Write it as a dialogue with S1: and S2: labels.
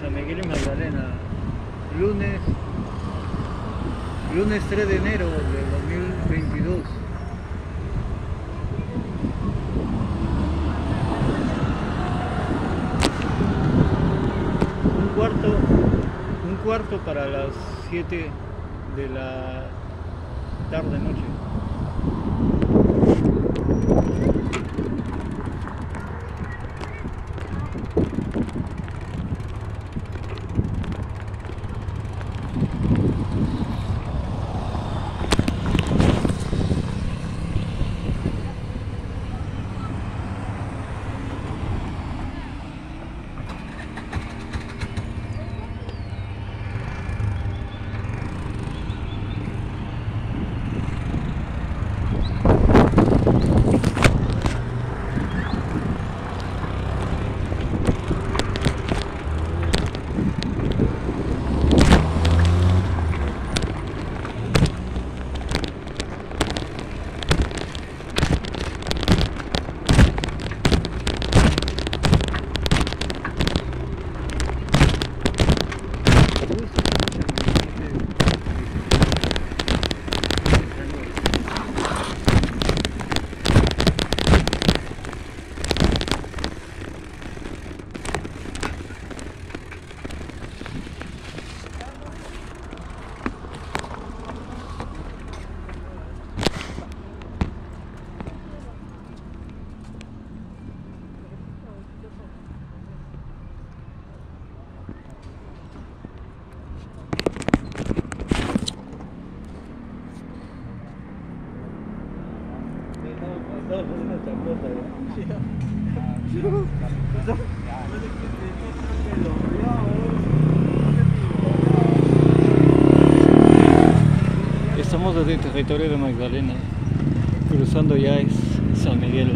S1: San Miguel y Magdalena. Lunes, lunes 3 de enero de 2022. Un cuarto, un cuarto para las 7 de la tarde noche. Estamos desde el territorio de Magdalena, cruzando ya es San Miguel.